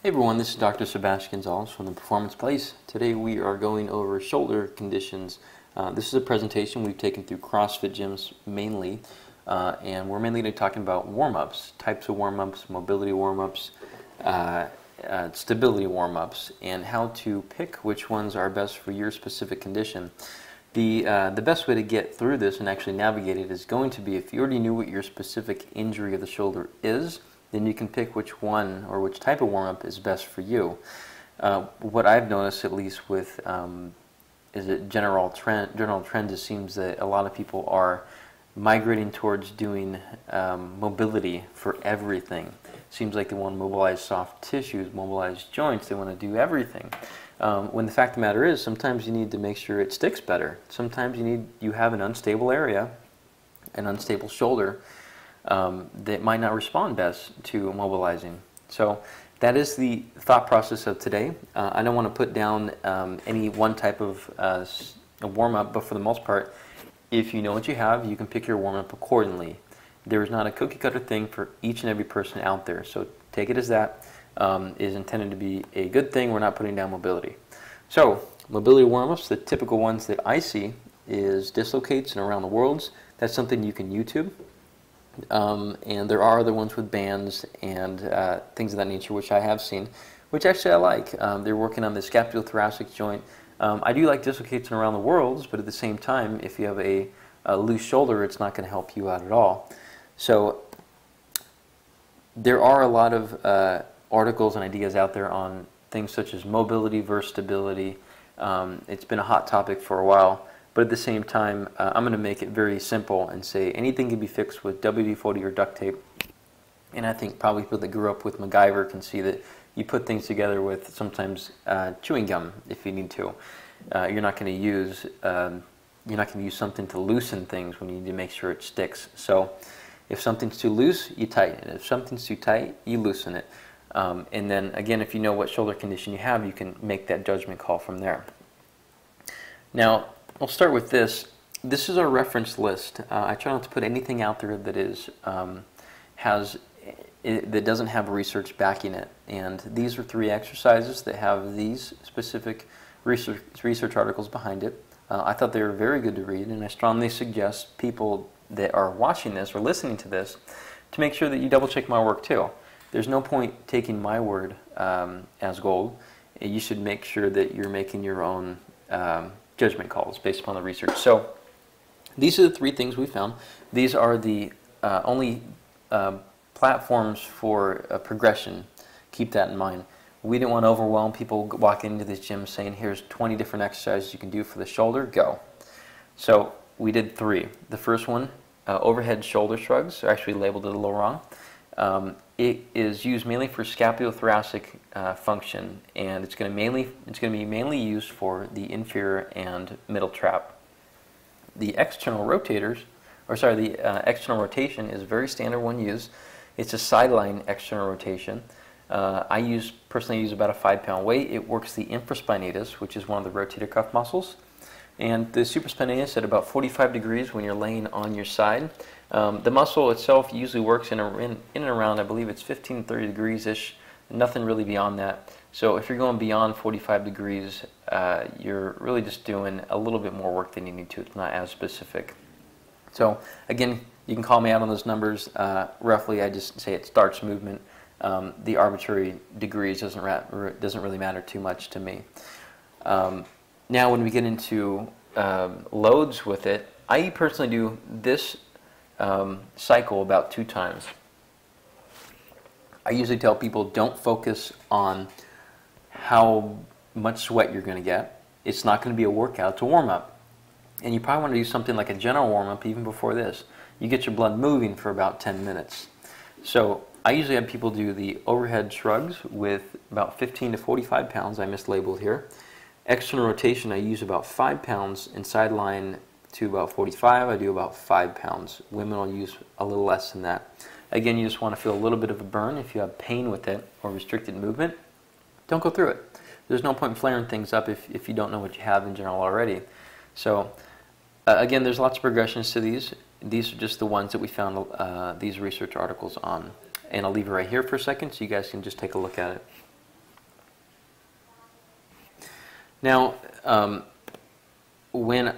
Hey everyone, this is Dr. Sebastian Gonzalez from the Performance Place. Today we are going over shoulder conditions. Uh, this is a presentation we've taken through CrossFit gyms mainly, uh, and we're mainly talking about warm-ups, types of warm-ups, mobility warm-ups, uh, uh, stability warm-ups, and how to pick which ones are best for your specific condition. The, uh, the best way to get through this and actually navigate it is going to be if you already knew what your specific injury of the shoulder is, then you can pick which one or which type of warm up is best for you. Uh, what I've noticed, at least with um, is it general trend, general trend, it seems that a lot of people are migrating towards doing um, mobility for everything. Seems like they want to mobilize soft tissues, mobilize joints. They want to do everything. Um, when the fact of the matter is, sometimes you need to make sure it sticks better. Sometimes you need you have an unstable area, an unstable shoulder, um, that might not respond best to mobilizing. So that is the thought process of today. Uh, I don't want to put down um, any one type of uh, warm up, but for the most part, if you know what you have, you can pick your warm up accordingly. There is not a cookie cutter thing for each and every person out there. So take it as that um, is intended to be a good thing. We're not putting down mobility. So mobility warm ups, the typical ones that I see is dislocates and around the worlds. That's something you can YouTube. Um, and there are other ones with bands and uh, things of that nature, which I have seen, which actually I like. Um, they're working on the scapulothoracic joint. Um, I do like dislocates around the worlds, but at the same time, if you have a, a loose shoulder, it's not going to help you out at all. So there are a lot of uh, articles and ideas out there on things such as mobility versus stability. Um, it's been a hot topic for a while. But at the same time, uh, I'm going to make it very simple and say anything can be fixed with WD-40 or duct tape. And I think probably people that grew up with MacGyver can see that you put things together with sometimes uh, chewing gum if you need to. Uh, you're not going to use um, you're not going to use something to loosen things when you need to make sure it sticks. So if something's too loose, you tighten it. If something's too tight, you loosen it. Um, and then again, if you know what shoulder condition you have, you can make that judgment call from there. Now, I'll start with this. This is our reference list. Uh, I try not to put anything out there that is um, has it, that doesn't have research backing it. And these are three exercises that have these specific research, research articles behind it. Uh, I thought they were very good to read, and I strongly suggest people that are watching this or listening to this to make sure that you double check my work too. There's no point taking my word um, as gold. You should make sure that you're making your own um, judgment calls based upon the research. So these are the three things we found. These are the uh, only uh, platforms for progression. Keep that in mind. We didn't want to overwhelm people walking into this gym saying, here's 20 different exercises you can do for the shoulder, go. So we did three. The first one, uh, overhead shoulder shrugs, actually labeled it a little wrong. Um, it is used mainly for scapulothoracic uh, function, and it's going to mainly it's going to be mainly used for the inferior and middle trap. The external rotators, or sorry, the uh, external rotation is very standard one used. It's a sideline external rotation. Uh, I use personally use about a five pound weight. It works the infraspinatus, which is one of the rotator cuff muscles, and the supraspinatus at about 45 degrees when you're laying on your side. Um, the muscle itself usually works in, a, in, in, and around, I believe it's 15, 30 degrees ish, nothing really beyond that. So if you're going beyond 45 degrees, uh, you're really just doing a little bit more work than you need to. It's not as specific. So again, you can call me out on those numbers. Uh, roughly, I just say it starts movement. Um, the arbitrary degrees doesn't, doesn't really matter too much to me. Um, now, when we get into um, loads with it, I personally do this um, cycle about two times. I usually tell people don't focus on how much sweat you're going to get. It's not going to be a workout, it's a warm up. And you probably want to do something like a general warm up even before this. You get your blood moving for about 10 minutes. So I usually have people do the overhead shrugs with about 15 to 45 pounds, I mislabeled here. External rotation, I use about 5 pounds, and sideline to about 45. I do about 5 pounds. Women will use a little less than that. Again, you just want to feel a little bit of a burn. If you have pain with it or restricted movement, don't go through it. There's no point in flaring things up if, if you don't know what you have in general already. So uh, again, there's lots of progressions to these. These are just the ones that we found uh, these research articles on. And I'll leave it right here for a second so you guys can just take a look at it. Now, um, when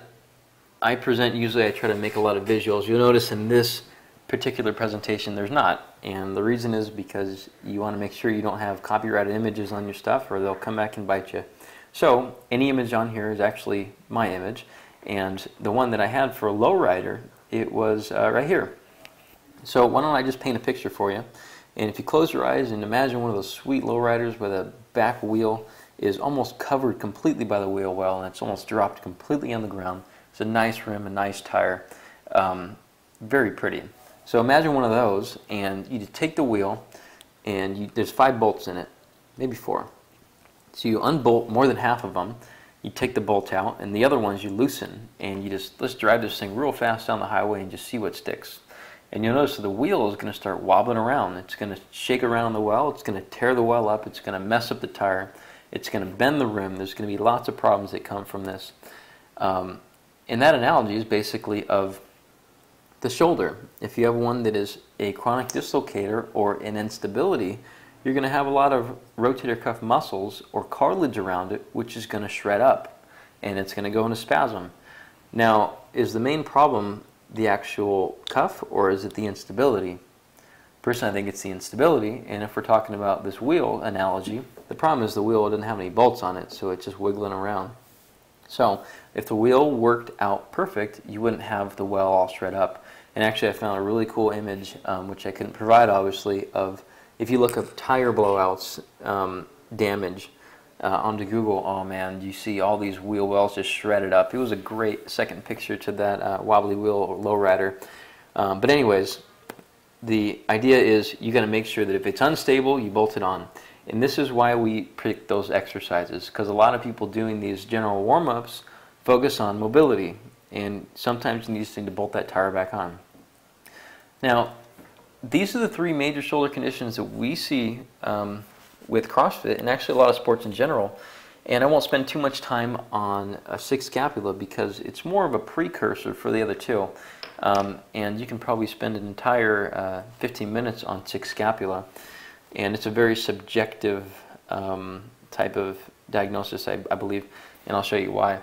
I present, usually I try to make a lot of visuals. You'll notice in this particular presentation there's not. And the reason is because you want to make sure you don't have copyrighted images on your stuff or they'll come back and bite you. So any image on here is actually my image. And the one that I had for a lowrider, it was uh, right here. So why don't I just paint a picture for you. And if you close your eyes and imagine one of those sweet lowriders where the back wheel is almost covered completely by the wheel well and it's almost dropped completely on the ground. It's a nice rim, a nice tire, um, very pretty. So imagine one of those and you take the wheel and you, there's five bolts in it, maybe four. So you unbolt more than half of them, you take the bolt out and the other ones you loosen and you just, let's drive this thing real fast down the highway and just see what sticks. And you'll notice that the wheel is going to start wobbling around. It's going to shake around the well. It's going to tear the well up. It's going to mess up the tire. It's going to bend the rim. There's going to be lots of problems that come from this. Um, and that analogy is basically of the shoulder. If you have one that is a chronic dislocator or an instability, you're going to have a lot of rotator cuff muscles or cartilage around it, which is going to shred up and it's going to go into spasm. Now, is the main problem the actual cuff or is it the instability? Personally, I think it's the instability, and if we're talking about this wheel analogy, the problem is the wheel doesn't have any bolts on it, so it's just wiggling around. So if the wheel worked out perfect, you wouldn't have the well all shred up. And actually I found a really cool image, um, which I couldn't provide obviously, of if you look up tire blowouts um, damage uh, onto Google, oh man, you see all these wheel wells just shredded up. It was a great second picture to that uh, wobbly wheel lowrider. Um, but anyways, the idea is you got to make sure that if it's unstable, you bolt it on. And this is why we pick those exercises, because a lot of people doing these general warm-ups focus on mobility, and sometimes you need to bolt that tire back on. Now, these are the three major shoulder conditions that we see um, with CrossFit, and actually a lot of sports in general. And I won't spend too much time on a SICK scapula because it's more of a precursor for the other two. Um, and you can probably spend an entire uh, 15 minutes on SICK scapula and it's a very subjective um, type of diagnosis, I, I, believe, and I'll show you why.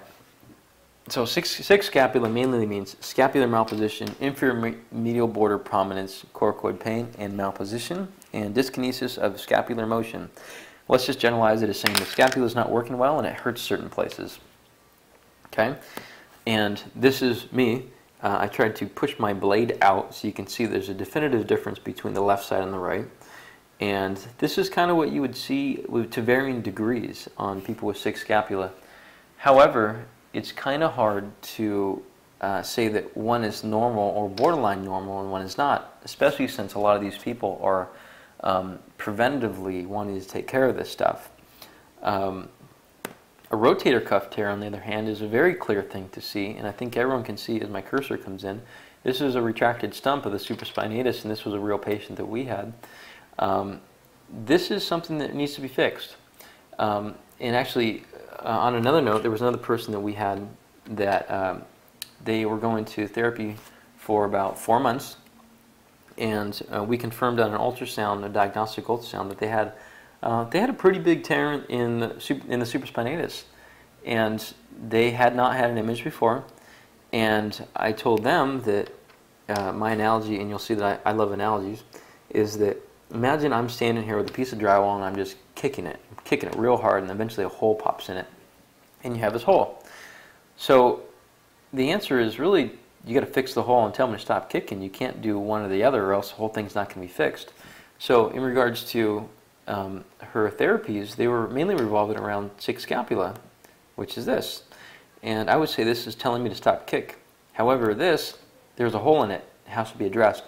So SICK, SICK scapula mainly means scapular malposition, inferior medial border prominence, coracoid pain, and malposition, and dyskinesis of scapular motion. Let's just generalize it as saying the scapula is not working well and it hurts certain places. Okay, and this is me. Uh, I tried to push my blade out so you can see there's a definitive difference between the left side and the right. And this is kind of what you would see to varying degrees on people with SICK scapula. However, it's kind of hard to uh, say that one is normal or borderline normal and one is not, especially since a lot of these people are um, preventatively wanting to take care of this stuff. Um, a rotator cuff tear, on the other hand, is a very clear thing to see, and I think everyone can see as my cursor comes in. This is a retracted stump of the supraspinatus, and this was a real patient that we had. Um, this is something that needs to be fixed. Um, and actually, uh, on another note, there was another person that we had that um, they were going to therapy for about four months, and uh, we confirmed on an ultrasound, a diagnostic ultrasound, that they had uh, they had a pretty big tear in the in the supraspinatus, and they had not had an image before. And I told them that uh, my analogy, and you'll see that I, I love analogies, is that Imagine I'm standing here with a piece of drywall and I'm just kicking it, kicking it real hard, and eventually a hole pops in it, and you have this hole. So the answer is really you got to fix the hole and tell them to stop kicking. You can't do one or the other, or else the whole thing's not going to be fixed. So in regards to um, her therapies, they were mainly revolving around SICK scapula, which is this. And I would say this is telling me to stop kick. However, this, there's a hole in it. It has to be addressed.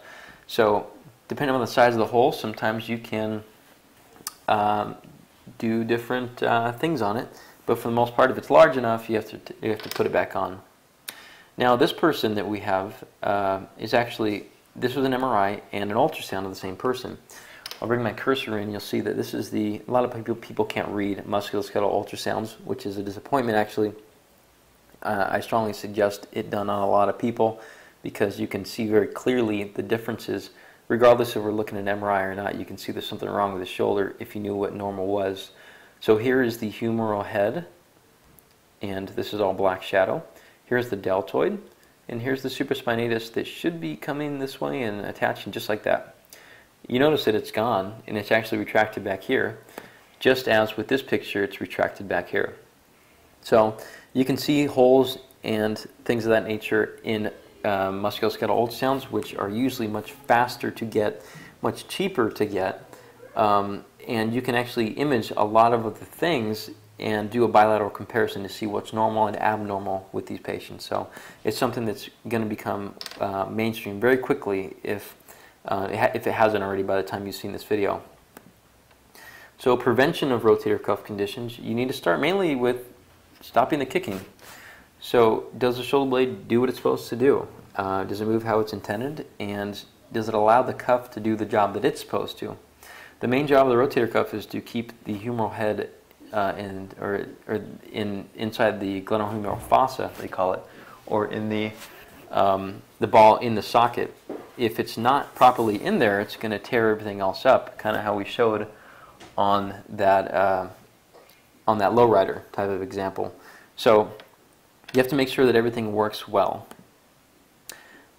So depending on the size of the hole, sometimes you can um, do different uh, things on it. But for the most part, if it's large enough, you have to you have to put it back on. Now, this person that we have uh, is actually this was an MRI and an ultrasound of the same person. I'll bring my cursor in. You'll see that this is the a lot of people people can't read musculoskeletal ultrasounds, which is a disappointment actually. Uh, I strongly suggest it done on a lot of people because you can see very clearly the differences regardless if we're looking at MRI or not, you can see there's something wrong with the shoulder if you knew what normal was. So here is the humeral head, and this is all black shadow. Here's the deltoid, and here's the supraspinatus that should be coming this way and attaching just like that. You notice that it's gone, and it's actually retracted back here, just as with this picture, it's retracted back here. So you can see holes and things of that nature in uh, musculoskeletal ultrasounds, which are usually much faster to get, much cheaper to get, um, and you can actually image a lot of the things and do a bilateral comparison to see what's normal and abnormal with these patients. So it's something that's going to become uh, mainstream very quickly if, uh, if it hasn't already by the time you've seen this video. So prevention of rotator cuff conditions, you need to start mainly with stopping the kicking. So does the shoulder blade do what it's supposed to do? Uh, does it move how it's intended? And does it allow the cuff to do the job that it's supposed to? The main job of the rotator cuff is to keep the humeral head uh, in, or, or in, inside the glenohumeral fossa, they call it, or in the, um, the ball in the socket. If it's not properly in there, it's going to tear everything else up, kind of how we showed on that, uh, on that lowrider type of example. So you have to make sure that everything works well.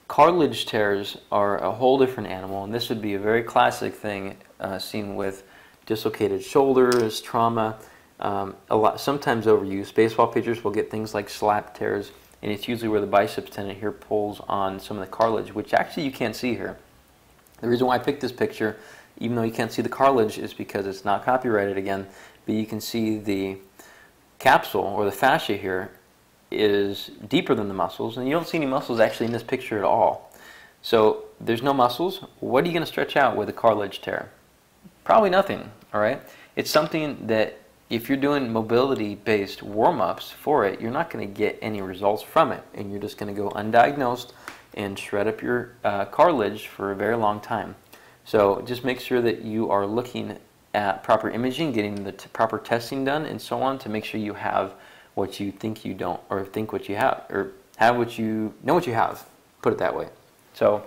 Cartilage tears are a whole different animal, and this would be a very classic thing uh, seen with dislocated shoulders, trauma, um, a lot, sometimes overuse. Baseball pitchers will get things like slap tears, and it's usually where the biceps tendon here pulls on some of the cartilage, which actually you can't see here. The reason why I picked this picture, even though you can't see the cartilage, is because it's not copyrighted again, but you can see the capsule or the fascia here is deeper than the muscles, and you don't see any muscles actually in this picture at all. So there's no muscles. What are you going to stretch out with a cartilage tear? Probably nothing, all right? It's something that if you're doing mobility based warm ups for it, you're not going to get any results from it. And you're just going to go undiagnosed and shred up your uh, cartilage for a very long time. So just make sure that you are looking at proper imaging, getting the proper testing done, and so on to make sure you have what you think you don't, or think what you have, or have what you know what you have. Put it that way. So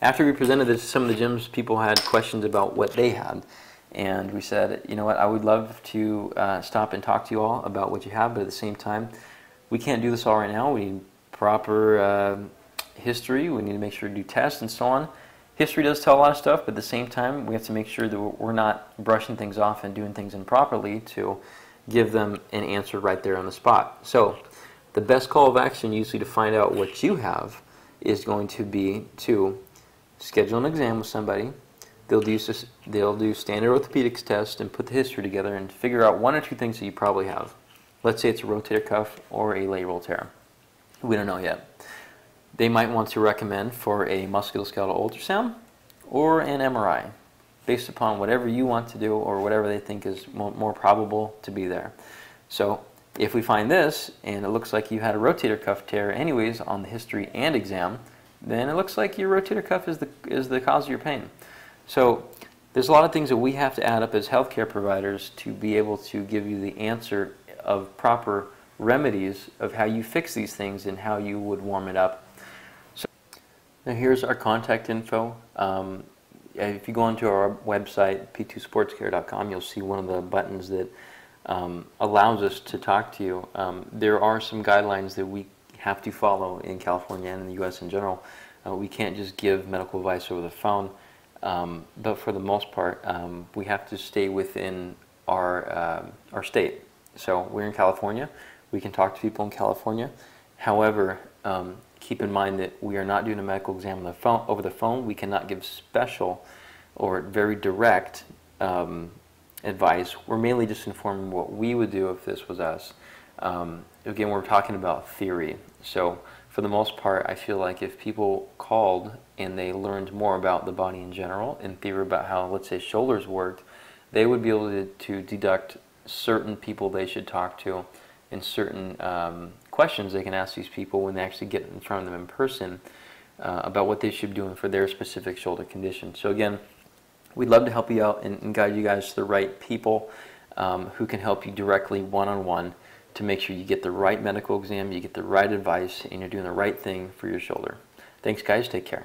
after we presented this some of the gyms, people had questions about what they had and we said, you know what, I would love to uh, stop and talk to you all about what you have, but at the same time, we can't do this all right now. We need proper uh, history. We need to make sure to do tests and so on. History does tell a lot of stuff, but at the same time, we have to make sure that we're not brushing things off and doing things improperly to give them an answer right there on the spot. So, the best call of action usually to find out what you have is going to be to schedule an exam with somebody, they'll do they'll do standard orthopedics test and put the history together and figure out one or two things that you probably have. Let's say it's a rotator cuff or a labral tear. We don't know yet. They might want to recommend for a musculoskeletal ultrasound or an MRI, based upon whatever you want to do or whatever they think is more, probable to be there. So if we find this and it looks like you had a rotator cuff tear anyways on the history and exam, then it looks like your rotator cuff is the, is the cause of your pain. So there's a lot of things that we have to add up as healthcare providers to be able to give you the answer of proper remedies of how you fix these things and how you would warm it up. So now here's our contact info. Um, if you go onto our website, p2sportscare.com, you'll see one of the buttons that um, allows us to talk to you. Um, there are some guidelines that we have to follow in California and in the U.S. in general. Uh, we can't just give medical advice over the phone. Um, but for the most part, um, we have to stay within our, uh, our state. So we're in California. We can talk to people in California. However, um, keep in mind that we are not doing a medical exam the phone, over the phone. We cannot give special or very direct um, advice. We're mainly just informing what we would do if this was us. Um, again, we're talking about theory. So for the most part, I feel like if people called and they learned more about the body in general and theory about how, let's say, shoulders worked, they would be able to, to deduct certain people they should talk to and certain um, questions they can ask these people when they actually get in front of them in person uh, about what they should be doing for their specific shoulder condition. So again, we'd love to help you out and, and guide you guys to the right people um, who can help you directly one-on-one. -on -one to make sure you get the right medical exam, you get the right advice, and you're doing the right thing for your shoulder. Thanks, guys. Take care.